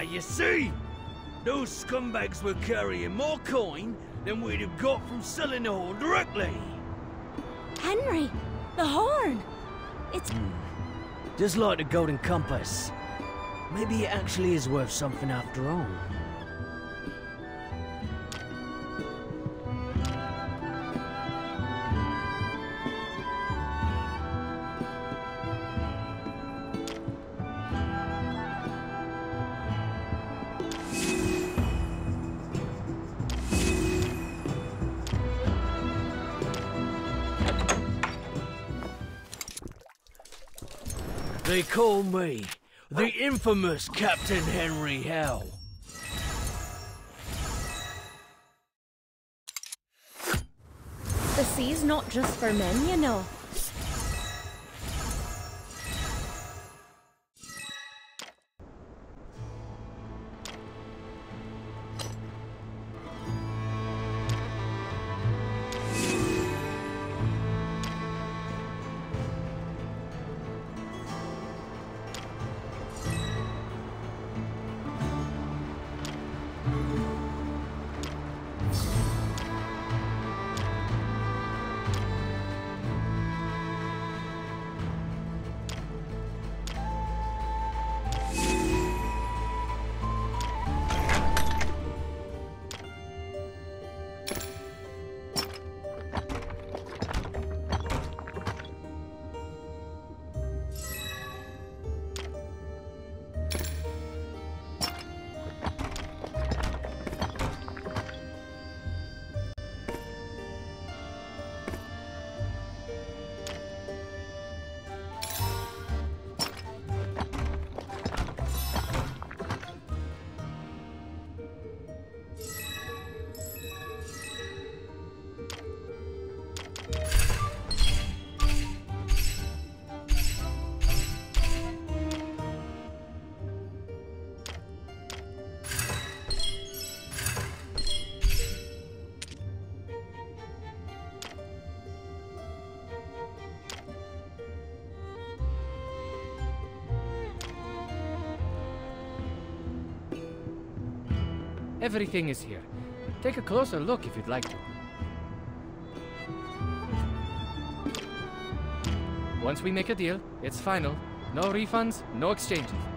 Ah, you see? Those scumbags were carrying more coin than we'd have got from selling the horn directly. Henry, the horn. It's Just like the Golden Compass. Maybe it actually is worth something after all. They call me the infamous Captain Henry Hell. the sea's not just for men, you know. Everything is here. Take a closer look if you'd like to. Once we make a deal, it's final. No refunds, no exchanges.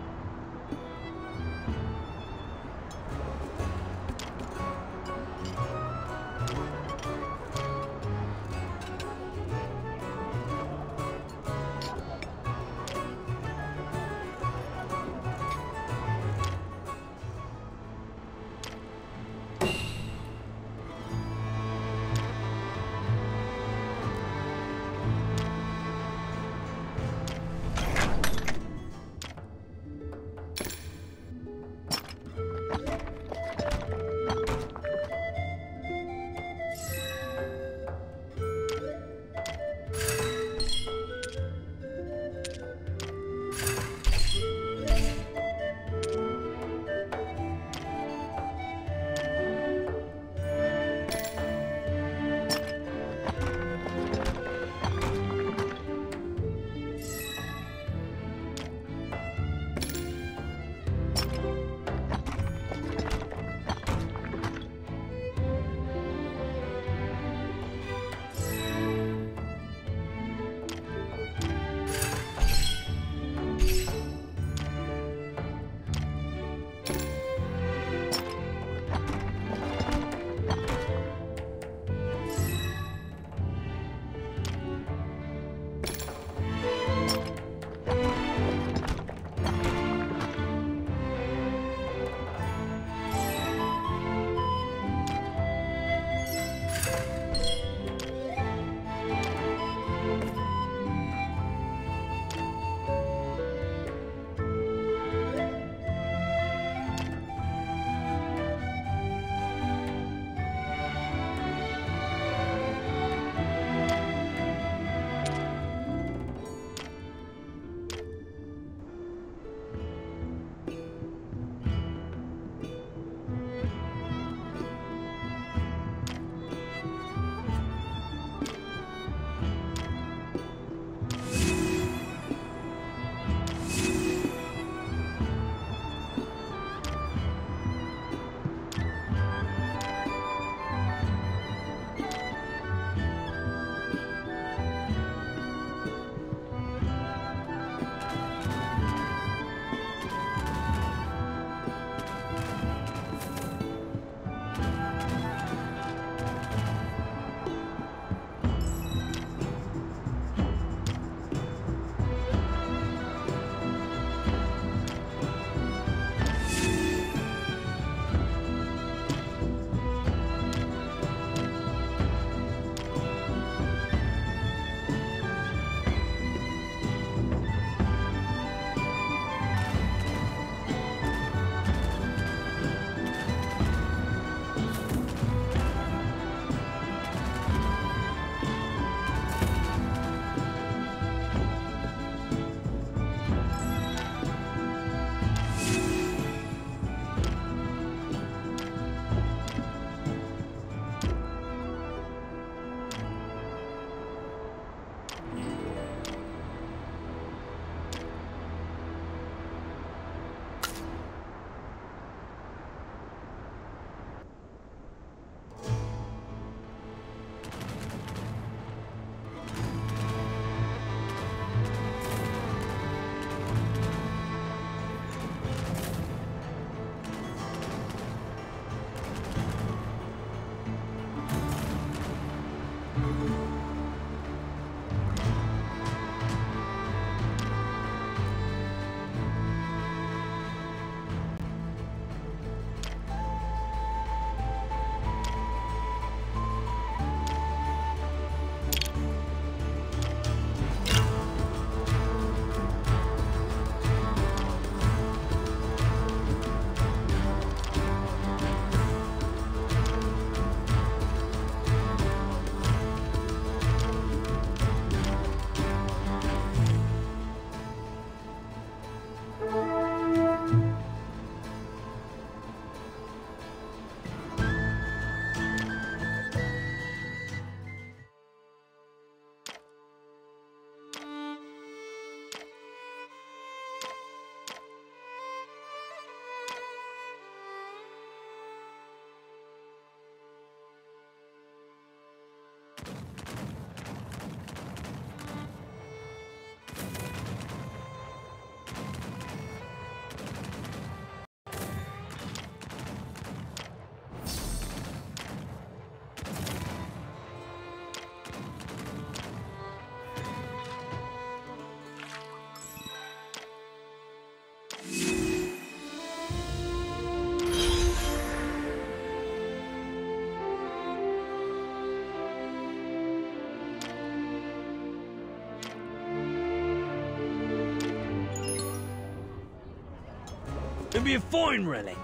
It'd be a fine relic.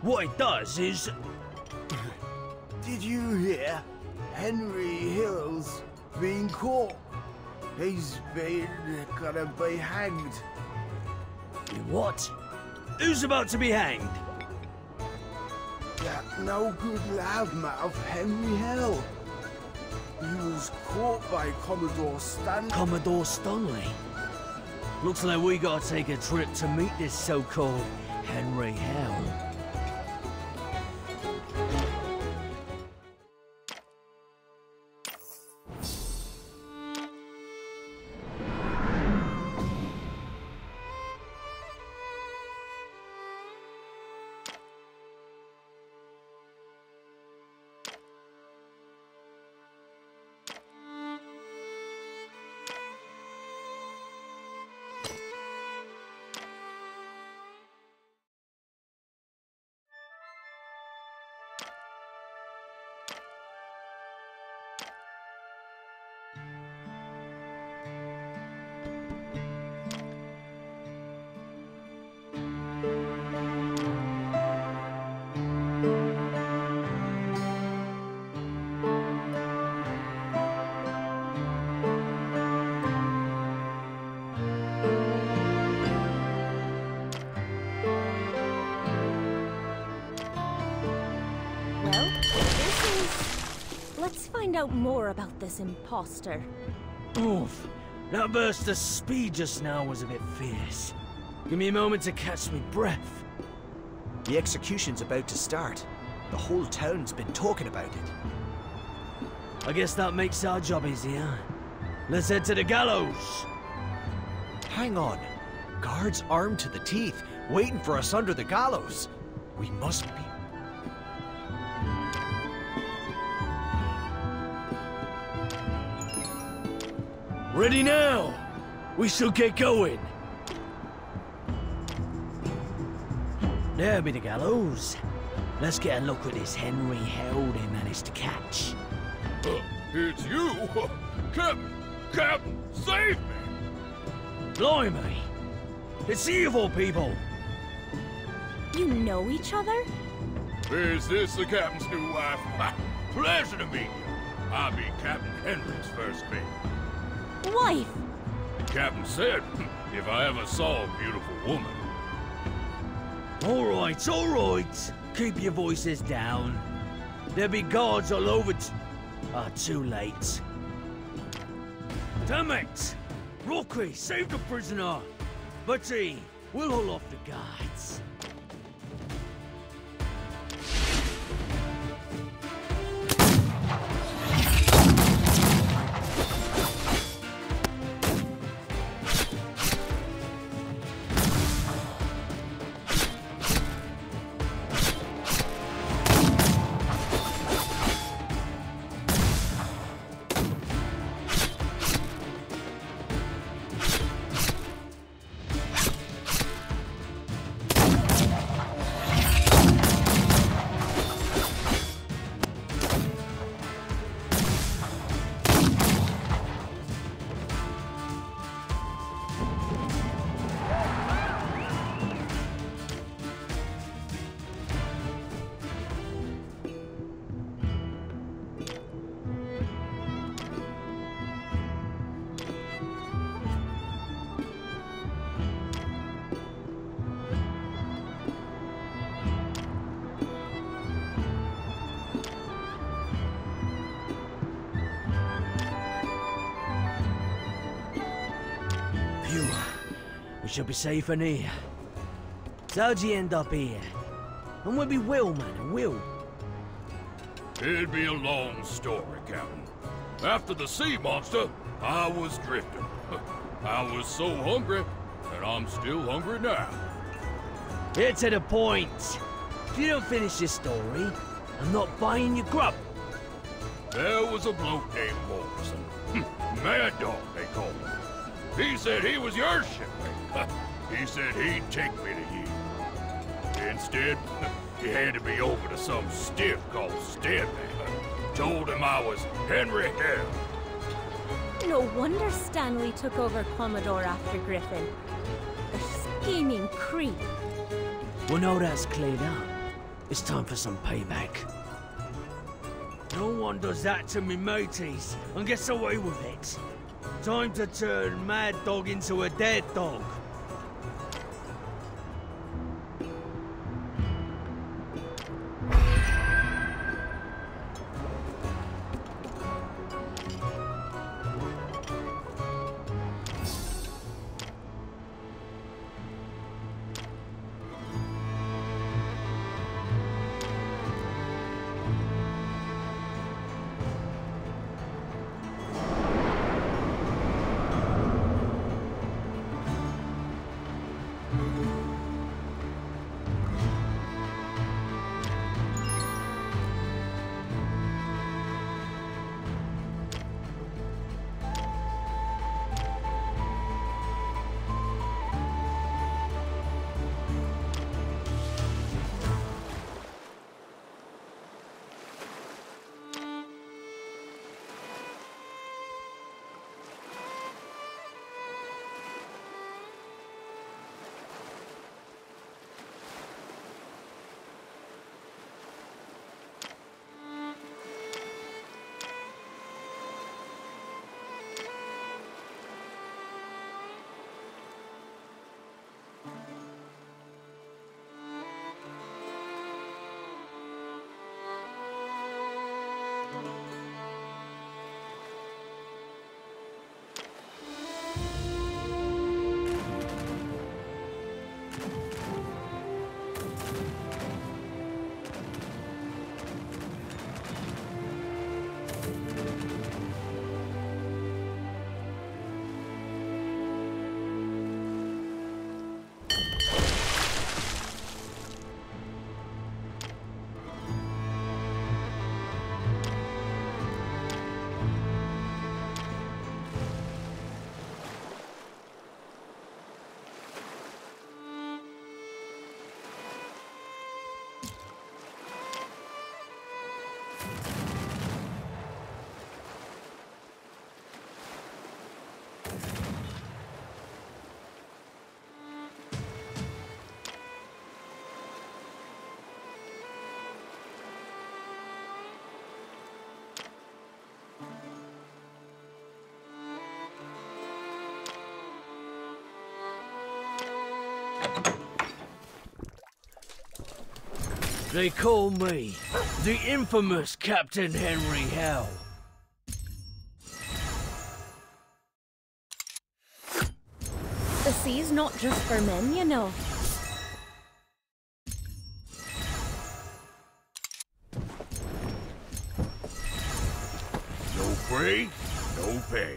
What it does is... Did you hear? Henry Hill's been caught. He's been gonna be hanged. What? Who's about to be hanged? That no good loudmouth Henry Hill. He was caught by Commodore Stanley. Commodore Stanley. Looks like we gotta take a trip to meet this so-called Henry Hill. Find out more about this imposter. Oof. That burst of speed just now was a bit fierce. Give me a moment to catch my breath. The execution's about to start. The whole town's been talking about it. I guess that makes our job easier. Let's head to the gallows. Hang on. Guards armed to the teeth, waiting for us under the gallows. We must be... Ready now. We shall get going. There be the gallows. Let's get a look at this Henry Hill they managed to catch. Uh, it's you! Captain! Captain! Save me! Blimey! It's evil people! You know each other? Is this the captain's new wife? Pleasure to meet you. I'll be Captain Henry's first mate. Wife! The captain said if I ever saw a beautiful woman, All right, all right. Keep your voices down. There'll be guards all over t- Ah, too late. Damn it! Rocky, save the prisoner! Butty, we'll haul off the guards. Phew. We shall be safe in here. So how'd you end up here? And where be Will, man, and Will? it'd be a long story, Captain. After the sea monster, I was drifting. I was so hungry, and I'm still hungry now. Get to the point. If you don't finish your story, I'm not buying your grub. There was a bloke named Morrison. Mad Dog, they called him. He said he was your shipmate. he said he'd take me to you. Instead, he handed me over to some stiff called Stanley. Told him I was Henry Hill. No wonder Stanley took over Commodore after Griffin. The scheming creep. When all that's cleared up, it's time for some payback. No one does that to me mateys and gets away with it. Time to turn Mad Dog into a dead dog. They call me the infamous Captain Henry Hell. The sea's not just for men, you know. No free, no pay.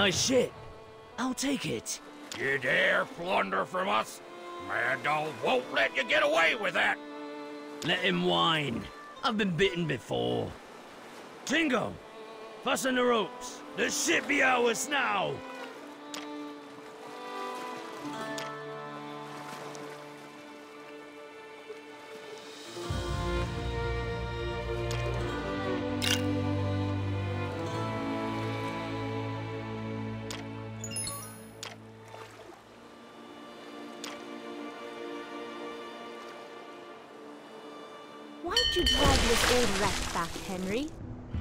Nice shit. I'll take it. You dare plunder from us? Mad Dog won't let you get away with that. Let him whine. I've been bitten before. Jingo! Fasten the ropes. The ship be ours now! Back, Henry?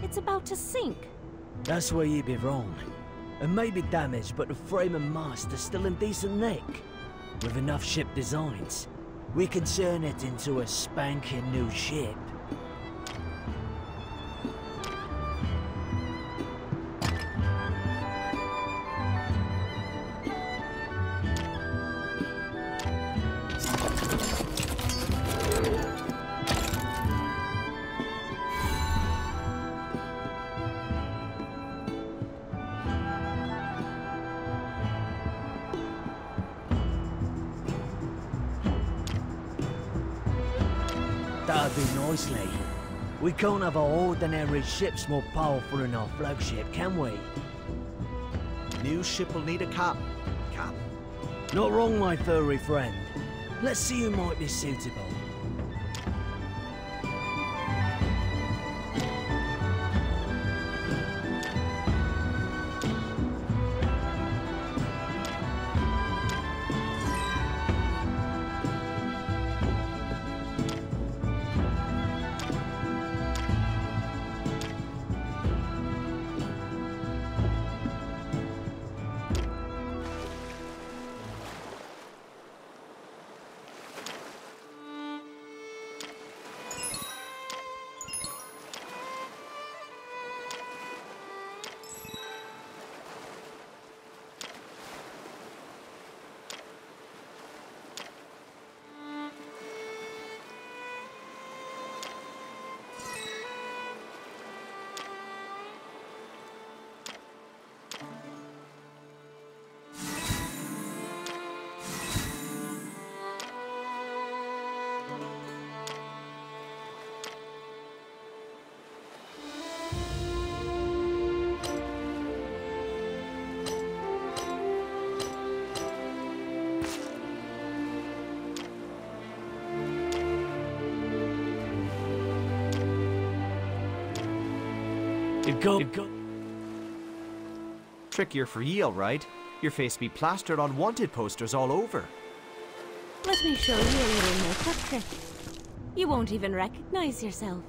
It's about to sink. That's where you'd be wrong. It may be damaged, but the frame and mast are still in decent nick. With enough ship designs, we can turn it into a spanking new ship. Nicely. We can't have our ordinary ships more powerful than our flagship, can we? New ship will need a cap. Cap. Not wrong, my furry friend. Let's see who might be suitable. It go. It go. Trickier for ye, all right. Your face be plastered on wanted posters all over. Let me show you a little makeup trick. You won't even recognize yourself.